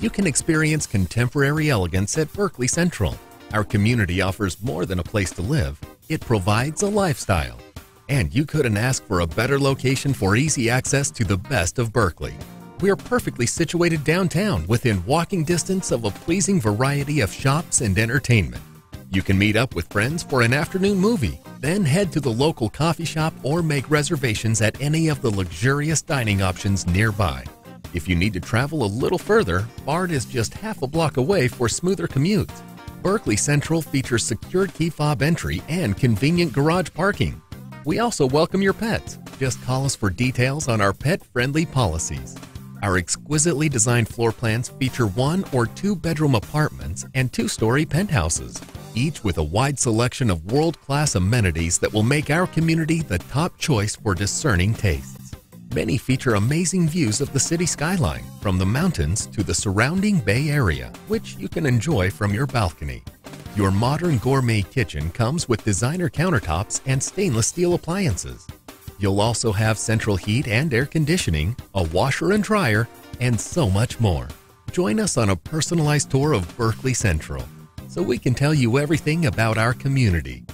You can experience contemporary elegance at Berkeley Central. Our community offers more than a place to live, it provides a lifestyle. And you couldn't ask for a better location for easy access to the best of Berkeley. We are perfectly situated downtown within walking distance of a pleasing variety of shops and entertainment. You can meet up with friends for an afternoon movie, then head to the local coffee shop or make reservations at any of the luxurious dining options nearby. If you need to travel a little further, BART is just half a block away for smoother commutes. Berkeley Central features secured key fob entry and convenient garage parking. We also welcome your pets. Just call us for details on our pet friendly policies. Our exquisitely designed floor plans feature one or two bedroom apartments and two story penthouses, each with a wide selection of world class amenities that will make our community the top choice for discerning tastes. Many feature amazing views of the city skyline, from the mountains to the surrounding Bay Area, which you can enjoy from your balcony. Your modern gourmet kitchen comes with designer countertops and stainless steel appliances. You'll also have central heat and air conditioning, a washer and dryer, and so much more. Join us on a personalized tour of Berkeley Central so we can tell you everything about our community